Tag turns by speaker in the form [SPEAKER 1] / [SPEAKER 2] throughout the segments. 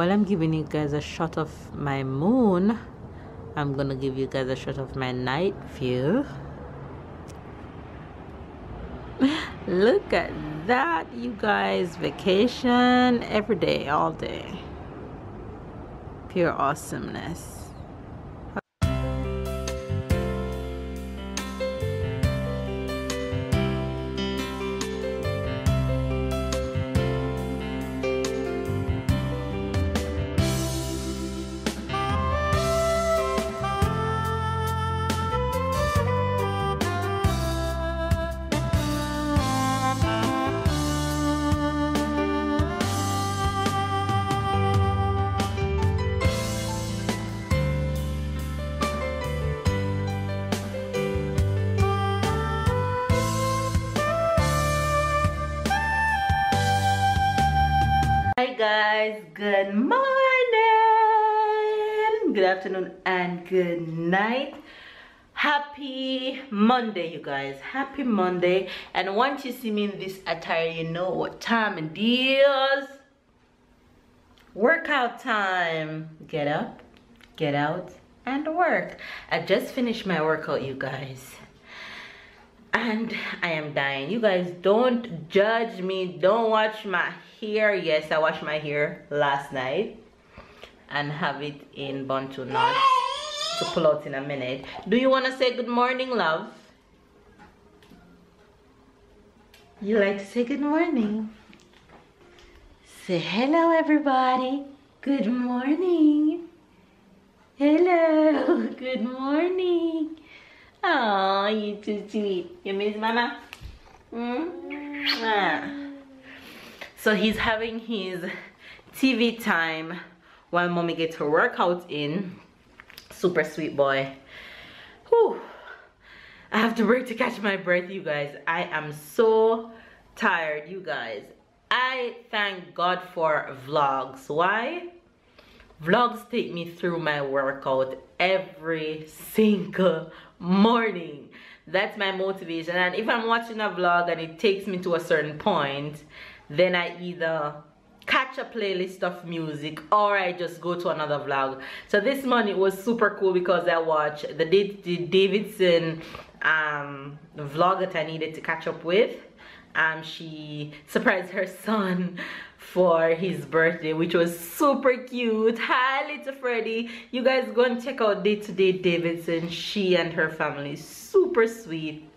[SPEAKER 1] while i'm giving you guys a shot of my moon i'm gonna give you guys a shot of my night view. Look at that you guys. Vacation every day all day. Pure awesomeness guys, good morning, good afternoon, and good night. Happy Monday, you guys. Happy Monday. And once you see me in this attire, you know what time it is. Workout time. Get up, get out, and work. I just finished my workout, you guys and I am dying. You guys don't judge me. Don't watch my hair. Yes, I washed my hair last night and have it in bantu knots to pull out in a minute. Do you want to say good morning, love? You like to say good morning? Say hello, everybody. Good morning. Hello. Good morning. Oh, you too sweet. You miss mama? Mm? Ah. So he's having his TV time while mommy gets her workout in. Super sweet boy. Whew. I have to break to catch my breath, you guys. I am so tired, you guys. I thank God for vlogs. Why? Vlogs take me through my workout every single morning that's my motivation and if i'm watching a vlog and it takes me to a certain point then i either catch a playlist of music or i just go to another vlog. So this morning was super cool because i watched the, davidson um, vlog that i needed to catch up with. Um, she surprised her son for his birthday which was super cute. Hi little freddy you guys go and check out day to day davidson. She and her family super sweet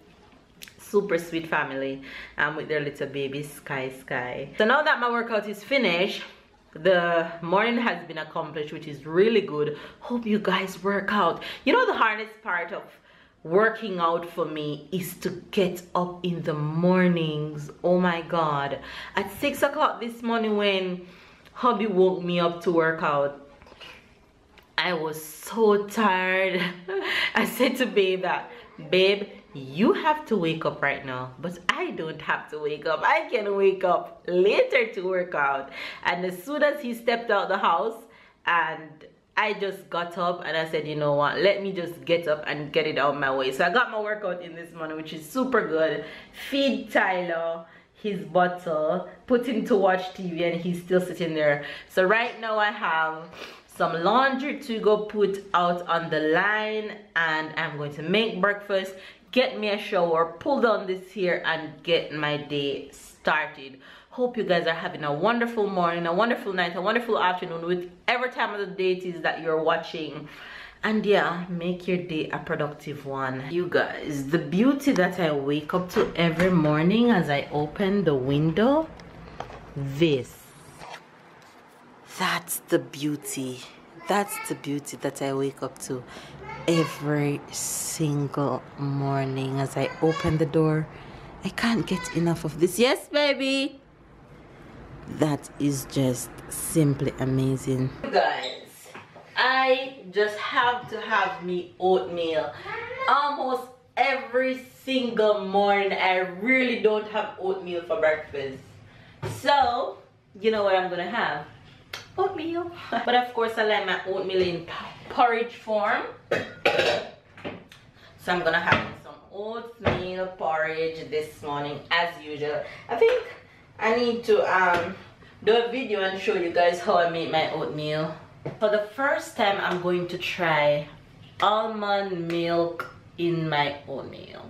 [SPEAKER 1] super sweet family um, with their little baby sky sky. So now that my workout is finished the morning has been accomplished which is really good. Hope you guys work out. You know the hardest part of working out for me is to get up in the mornings. Oh my god. At six o'clock this morning when hubby woke me up to work out i was so tired. I said to babe that babe you have to wake up right now but i don't have to wake up i can wake up later to work out and as soon as he stepped out the house and I just got up and I said, you know what, let me just get up and get it out my way. So I got my workout in this morning, which is super good. Feed Tyler his bottle, put him to watch TV and he's still sitting there. So right now I have some laundry to go put out on the line and I'm going to make breakfast, get me a shower, pull down this here and get my day started. Hope you guys are having a wonderful morning a wonderful night a wonderful afternoon whichever time of the day it is that you're watching. And yeah make your day a productive one. You guys the beauty that i wake up to every morning as i open the window this that's the beauty. That's the beauty that i wake up to every single morning. As i open the door i can't get enough of this. Yes baby. That is just simply amazing. Guys i just have to have me oatmeal. Almost every single morning i really don't have oatmeal for breakfast. So you know what i'm gonna have oatmeal but of course i like my oatmeal in porridge form so i'm gonna have some oatmeal porridge this morning as usual i think I need to um, do a video and show you guys how I make my oatmeal. For the first time, I'm going to try almond milk in my oatmeal.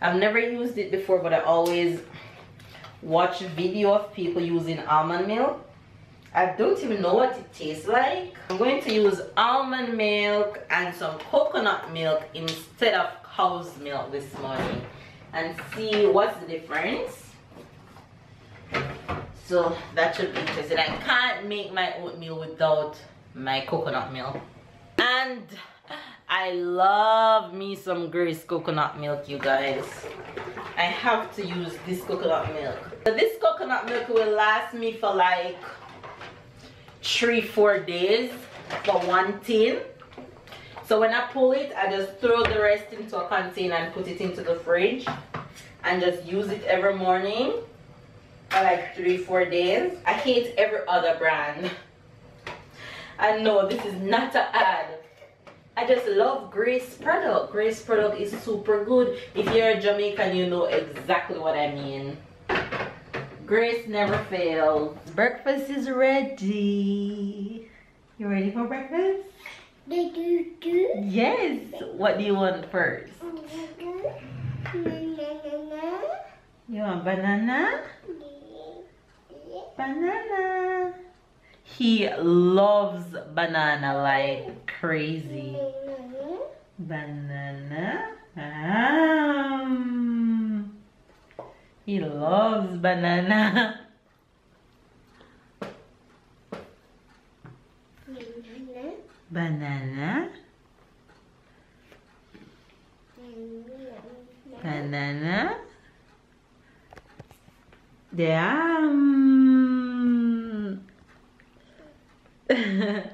[SPEAKER 1] I've never used it before, but I always watch video of people using almond milk. I don't even know what it tastes like. I'm going to use almond milk and some coconut milk instead of cow's milk this morning and see what's the difference. So that should be interesting. I can't make my oatmeal without my coconut milk. And i love me some grace coconut milk you guys. I have to use this coconut milk. So this coconut milk will last me for like three four days for one tin so when I pull it, I just throw the rest into a container and put it into the fridge and just use it every morning for like three, four days. I hate every other brand. I know this is not an ad. I just love Grace product. Grace product is super good. If you're a Jamaican, you know exactly what I mean. Grace never fails. Breakfast is ready. You ready for breakfast? Yes. What do you want first? You want banana? Banana. He loves banana like crazy. Banana. Um, he loves banana. Banana. Banana. Damn.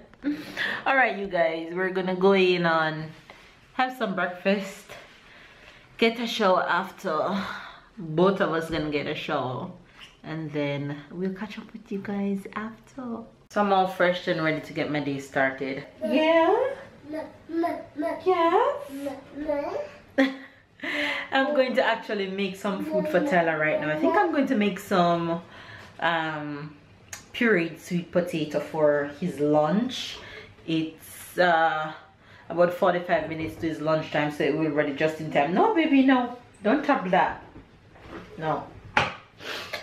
[SPEAKER 1] All right, you guys, we're gonna go in on have some breakfast, get a shower after. Both of us gonna get a shower, and then we'll catch up with you guys after. So I'm all fresh and ready to get my day started. Yeah? Yes? I'm going to actually make some food for Tyler right now. I think I'm going to make some um, pureed sweet potato for his lunch. It's uh, about 45 minutes to his lunchtime, so it will be ready just in time. No, baby, no. Don't tap that. No.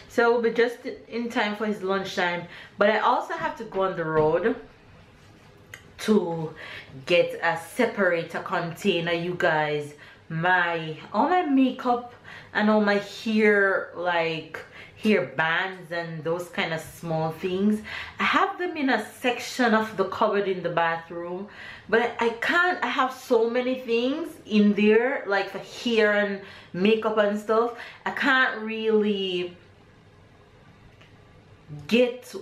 [SPEAKER 1] So we'll be just in time for his lunchtime. But i also have to go on the road to get a separator container you guys. My all my makeup and all my hair like hair bands and those kind of small things. I have them in a section of the cupboard in the bathroom but i can't i have so many things in there like hair and makeup and stuff. I can't really get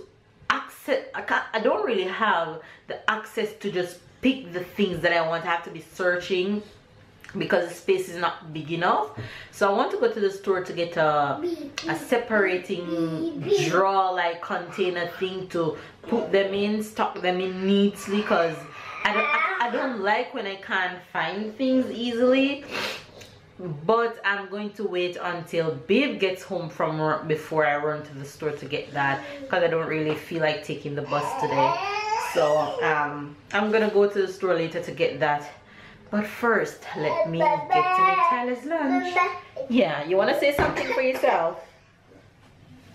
[SPEAKER 1] access I, can't, I don't really have the access to just pick the things that I want. I have to be searching because the space is not big enough. So I want to go to the store to get a, a separating drawer like container thing to put them in stock them in neatly because I don't I, I don't like when I can't find things easily. But i'm going to wait until babe gets home from work before i run to the store to get that because i don't really feel like taking the bus today. So um i'm gonna go to the store later to get that but first let me get to make tyler's lunch. Yeah you want to say something for yourself?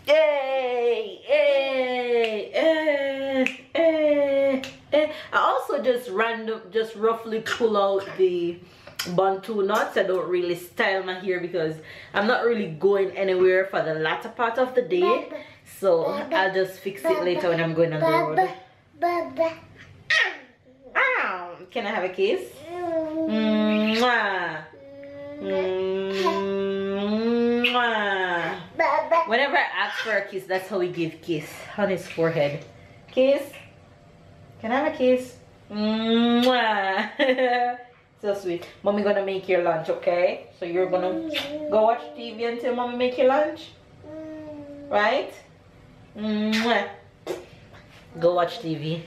[SPEAKER 1] Hey, hey, hey, eh, eh, hey, eh. hey. I also just random, just roughly pull out the bantu knots. I don't really style my hair because i'm not really going anywhere for the latter part of the day. So i'll just fix it later when i'm going on the road can i have a kiss. Whenever i ask for a kiss that's how we give kiss on his forehead kiss can i have a kiss. So sweet. Mommy gonna make your lunch, okay? So you're gonna go watch TV until mommy make your lunch? Right? Go watch TV.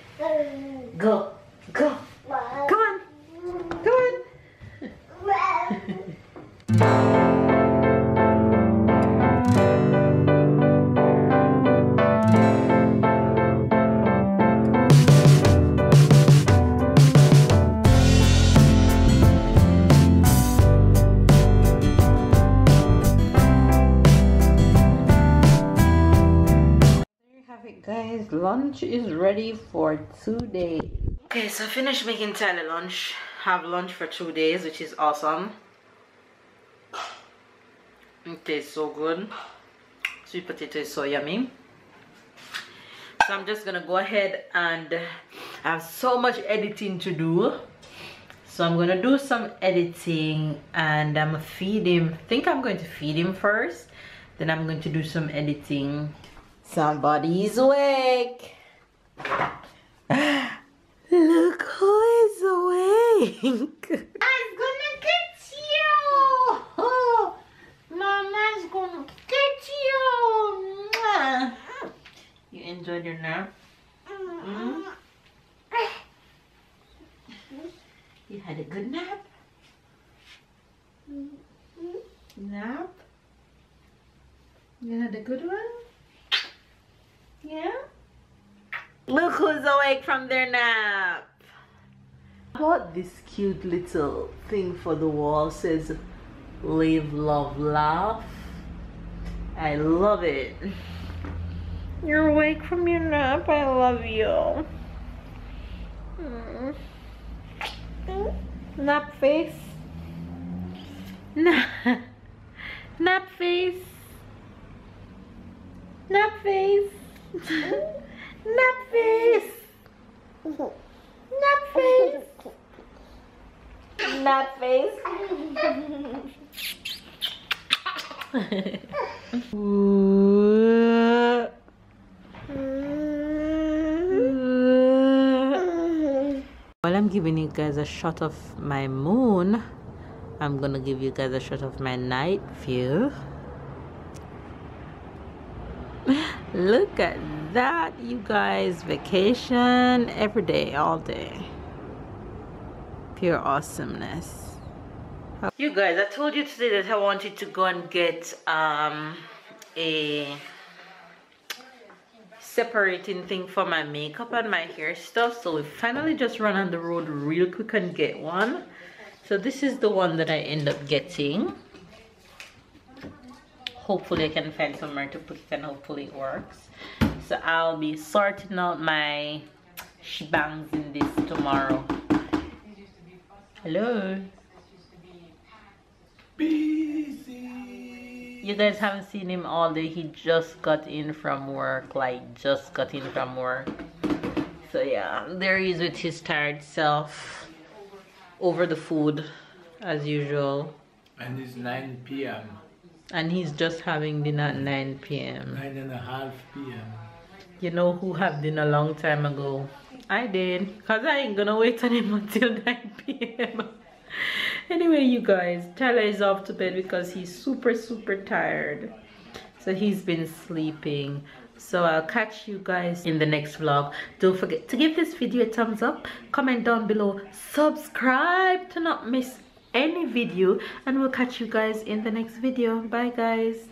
[SPEAKER 1] Go. Go. Come ready days okay so I finished making Tyler lunch. Have lunch for two days which is awesome. It tastes so good. Sweet potato is so yummy. So I'm just gonna go ahead and I have so much editing to do. So I'm gonna do some editing and I'm gonna feed him. I think I'm going to feed him first then I'm going to do some editing. Somebody's awake look who is awake I'm gonna get you mama's gonna get you you enjoyed your nap mm? You had a good nap? Nap? You had a good one? Yeah? Look who's awake from their nap. I bought this cute little thing for the wall. says live, love, laugh. I love it. You're awake from your nap. I love you. Mm. Nap face. Nap, nap face. Nap face. nap face. Nap face. Nap face. While I'm giving you guys a shot of my moon, I'm gonna give you guys a shot of my night view. Look at that, you guys. Vacation every day, all day. Pure awesomeness. You guys, I told you today that I wanted to go and get um, a separating thing for my makeup and my hair stuff so we finally just run on the road real quick and get one so this is the one that I end up getting hopefully I can find somewhere to put it and hopefully it works so I'll be sorting out my shebangs in this tomorrow. Hello? Busy. You guys haven't seen him all day. He just got in from work like just got in from work. So yeah there he is with his tired self. Over the food as usual.
[SPEAKER 2] And it's 9 p.m
[SPEAKER 1] and he's just having dinner at 9 p.m
[SPEAKER 2] 9 and a half p.m
[SPEAKER 1] you know who had dinner a long time ago? I did because i ain't gonna wait on him until 9 p.m anyway you guys Tyler is off to bed because he's super super tired. So he's been sleeping. So I'll catch you guys in the next vlog. Don't forget to give this video a thumbs up. Comment down below. Subscribe to not miss any video. And we'll catch you guys in the next video. Bye guys